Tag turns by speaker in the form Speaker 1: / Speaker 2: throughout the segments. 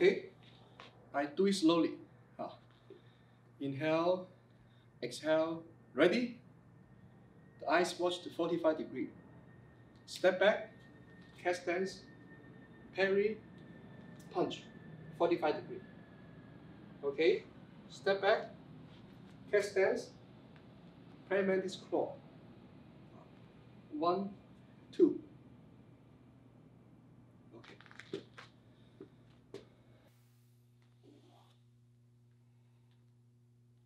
Speaker 1: Okay, I do it slowly. Inhale, exhale, ready? The eyes watch to 45 degree. Step back, cat stance, parry, punch, 45 degree. Okay, step back, cat stance, praying mantis claw. One, two. Okay.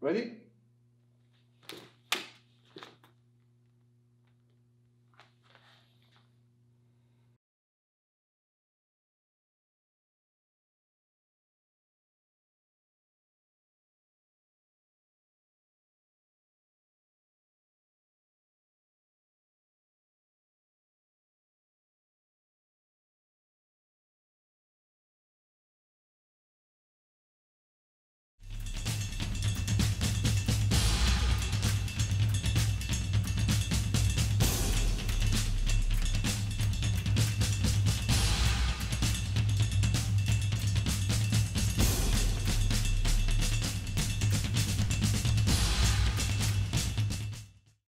Speaker 1: Ready?